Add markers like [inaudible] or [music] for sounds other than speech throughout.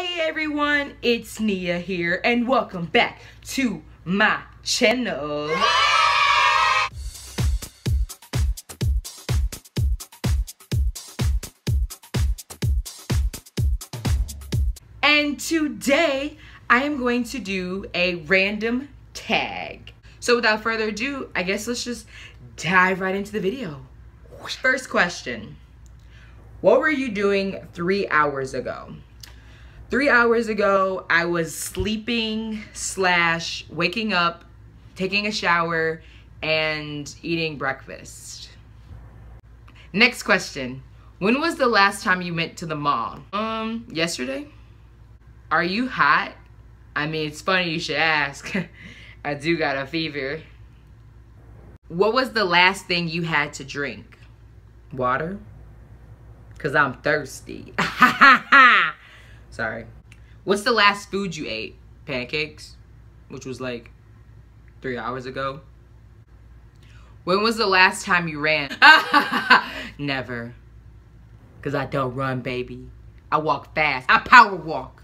Hey everyone, it's Nia here and welcome back to my channel. And today I am going to do a random tag. So without further ado, I guess let's just dive right into the video. First question. What were you doing three hours ago? Three hours ago, I was sleeping slash waking up, taking a shower, and eating breakfast. Next question. When was the last time you went to the mall? Um, yesterday. Are you hot? I mean, it's funny you should ask. [laughs] I do got a fever. What was the last thing you had to drink? Water? Cause I'm thirsty. [laughs] Sorry. What's the last food you ate? Pancakes? Which was like three hours ago. When was the last time you ran? [laughs] Never. Cause I don't run, baby. I walk fast. I power walk.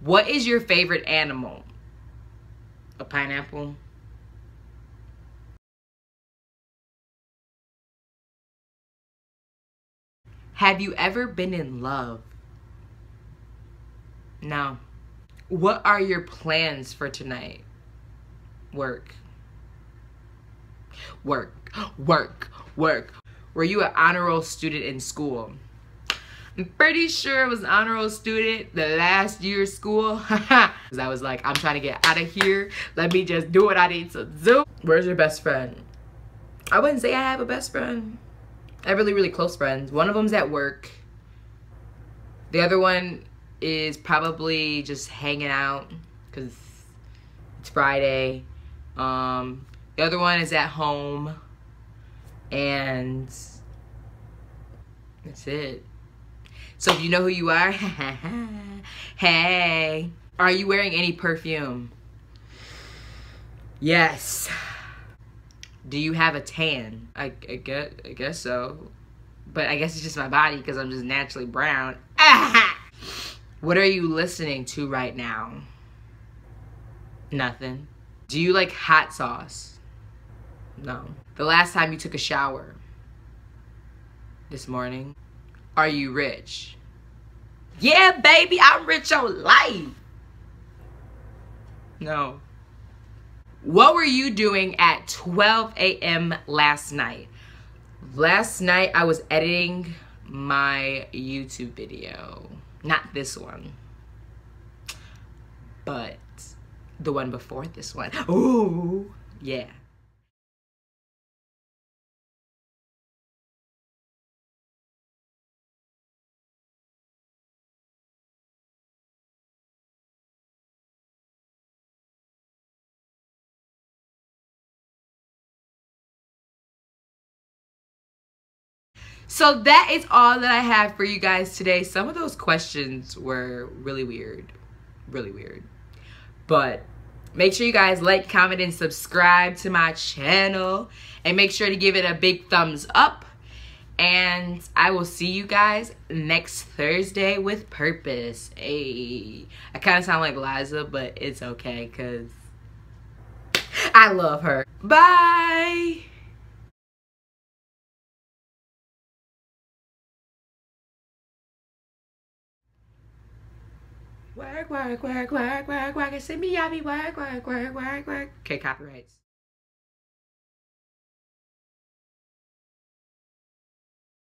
What is your favorite animal? A pineapple? Have you ever been in love? No. What are your plans for tonight? Work. Work. Work. Work. Were you an honor roll student in school? I'm pretty sure I was an honor roll student the last year of school. [laughs] Cause I was like, I'm trying to get out of here. Let me just do what I need to do. Where's your best friend? I wouldn't say I have a best friend. I have really, really close friends. One of them's at work. The other one is probably just hanging out because it's Friday. Um, the other one is at home. And that's it. So if you know who you are, [laughs] hey. Are you wearing any perfume? Yes. Do you have a tan? I, I, guess, I guess so. But I guess it's just my body because I'm just naturally brown. [laughs] What are you listening to right now? Nothing. Do you like hot sauce? No. The last time you took a shower? This morning. Are you rich? Yeah, baby, I'm rich on life. No. What were you doing at 12 a.m. last night? Last night I was editing my YouTube video. Not this one. But the one before this one. Ooh, yeah. So that is all that I have for you guys today. Some of those questions were really weird. Really weird. But make sure you guys like, comment, and subscribe to my channel. And make sure to give it a big thumbs up. And I will see you guys next Thursday with purpose. Hey, I kind of sound like Liza, but it's okay because I love her. Bye. Work, work, work, work, work, work. Send me yummy work, work, work, work, work. Okay, copyrights.